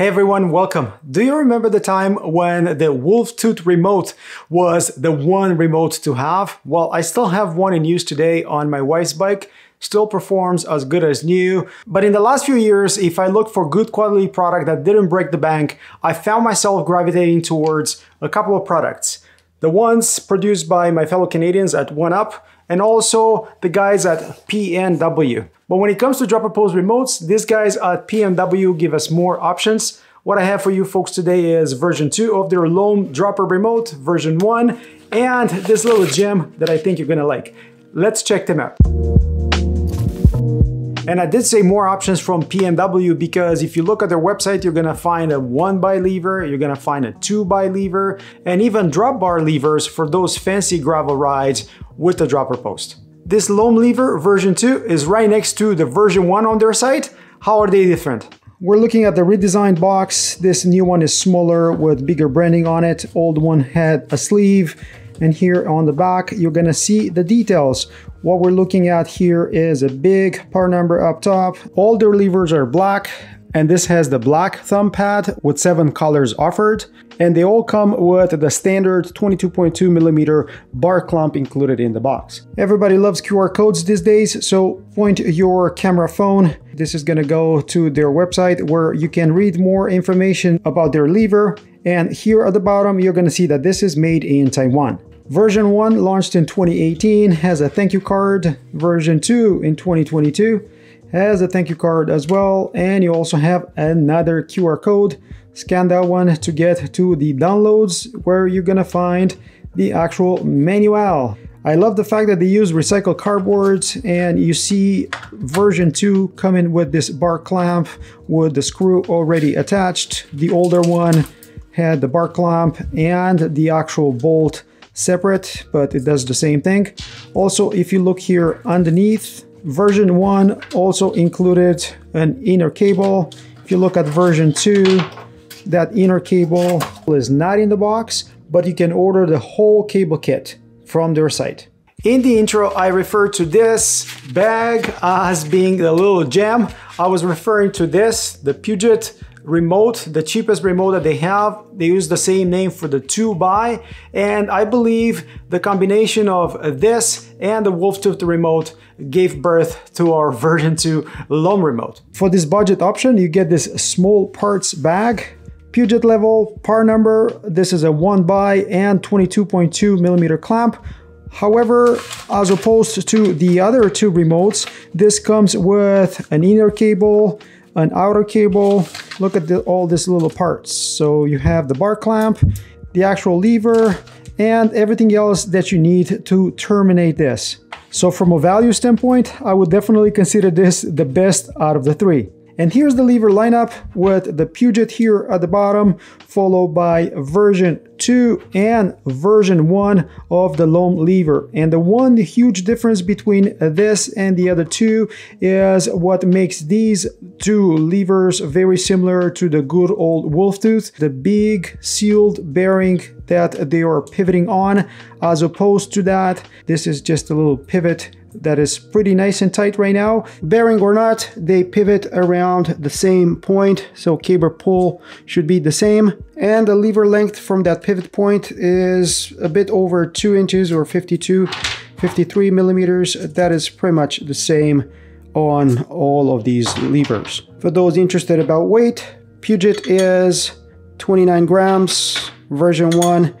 Hey everyone, welcome. Do you remember the time when the Wolftooth remote was the one remote to have? Well, I still have one in use today on my wife's bike. Still performs as good as new. But in the last few years, if I look for good quality product that didn't break the bank, I found myself gravitating towards a couple of products. The ones produced by my fellow Canadians at OneUp, and also the guys at PNW. But when it comes to dropper post remotes, these guys at PNW give us more options. What I have for you folks today is version 2 of their Loam dropper remote, version 1, and this little gem that I think you're gonna like. Let's check them out. And I did say more options from PNW because if you look at their website, you're gonna find a one by lever, you're gonna find a two by lever, and even drop bar levers for those fancy gravel rides with the dropper post. This Loam lever version 2 is right next to the version 1 on their site. How are they different? We're looking at the redesigned box. This new one is smaller with bigger branding on it. Old one had a sleeve and here on the back, you're gonna see the details. What we're looking at here is a big part number up top. All their levers are black and this has the black thumb pad with seven colors offered and they all come with the standard 22.2 millimeter bar clamp included in the box. Everybody loves QR codes these days, so point your camera phone. This is gonna go to their website where you can read more information about their lever. And here at the bottom, you're gonna see that this is made in Taiwan. Version 1 launched in 2018 has a thank you card. Version 2 in 2022 has a thank you card as well. And you also have another QR code. Scan that one to get to the downloads where you're gonna find the actual manual. I love the fact that they use recycled cardboard and you see version 2 coming with this bar clamp with the screw already attached. The older one had the bar clamp and the actual bolt separate, but it does the same thing. Also, if you look here underneath, version 1 also included an inner cable. If you look at version 2, that inner cable is not in the box, but you can order the whole cable kit from their site. In the intro, I referred to this bag as being the little gem. I was referring to this, the Puget remote, the cheapest remote that they have. They use the same name for the 2 and I believe the combination of this and the Wolftooth remote gave birth to our version 2 Loam remote. For this budget option, you get this small parts bag Puget level, part number, this is a 1 by and 22.2 millimeter clamp. However, as opposed to the other two remotes, this comes with an inner cable, an outer cable. Look at the, all these little parts. So you have the bar clamp, the actual lever, and everything else that you need to terminate this. So from a value standpoint, I would definitely consider this the best out of the three. And here's the lever lineup with the Puget here at the bottom, followed by version 2 and version 1 of the Loam lever. And the one huge difference between this and the other two is what makes these two levers very similar to the good old Wolftooth, the big sealed bearing that they are pivoting on, as opposed to that, this is just a little pivot that is pretty nice and tight right now. Bearing or not, they pivot around the same point, so cable pull should be the same. And the lever length from that pivot point is a bit over 2 inches or 52, 53 millimeters. That is pretty much the same on all of these levers. For those interested about weight, Puget is 29 grams, version 1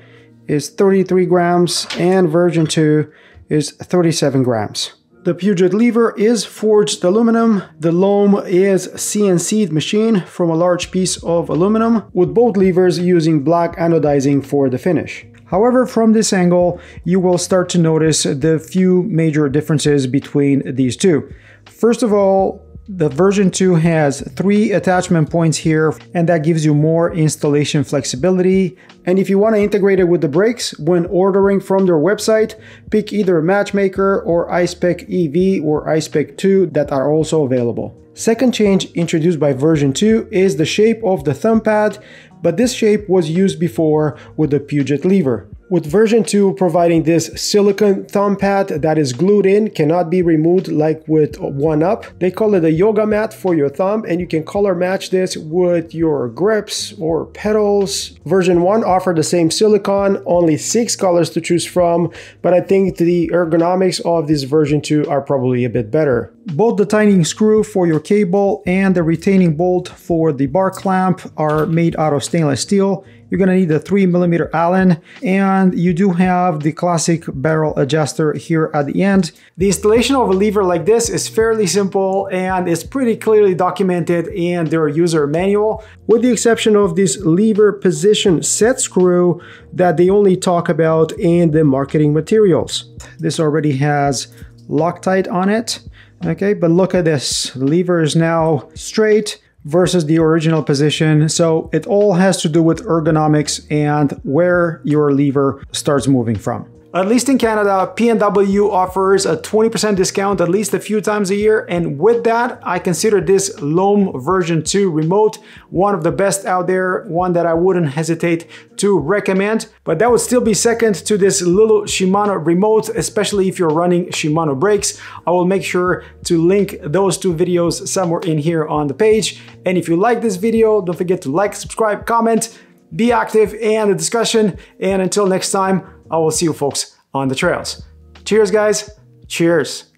is 33 grams, and version 2 is 37 grams. The Puget lever is forged aluminum. The loam is CNC'd machine from a large piece of aluminum, with both levers using black anodizing for the finish. However, from this angle, you will start to notice the few major differences between these two. First of all, the version 2 has three attachment points here and that gives you more installation flexibility. And if you want to integrate it with the brakes, when ordering from their website, pick either Matchmaker or iSpec EV or iSpec 2 that are also available. Second change introduced by version 2 is the shape of the thumb pad, but this shape was used before with the Puget lever. With version 2 providing this silicone thumb pad that is glued in, cannot be removed like with OneUp. They call it a yoga mat for your thumb and you can color match this with your grips or pedals. Version 1 offered the same silicone, only 6 colors to choose from, but I think the ergonomics of this version 2 are probably a bit better. Both the tightening screw for your cable and the retaining bolt for the bar clamp are made out of stainless steel you're gonna need a three millimeter Allen and you do have the classic barrel adjuster here at the end. The installation of a lever like this is fairly simple and is pretty clearly documented in their user manual, with the exception of this lever position set screw that they only talk about in the marketing materials. This already has Loctite on it. Okay, but look at this. The lever is now straight versus the original position. So it all has to do with ergonomics and where your lever starts moving from. At least in Canada, PNW offers a 20% discount at least a few times a year. And with that, I consider this Loam version 2 remote one of the best out there, one that I wouldn't hesitate to recommend. But that would still be second to this little Shimano remote, especially if you're running Shimano brakes. I will make sure to link those two videos somewhere in here on the page. And if you like this video, don't forget to like, subscribe, comment, be active in the discussion. And until next time, I will see you folks on the trails. Cheers, guys. Cheers.